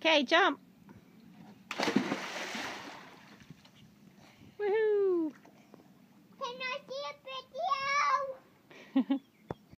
Okay, jump. Woohoo! Can I see a video?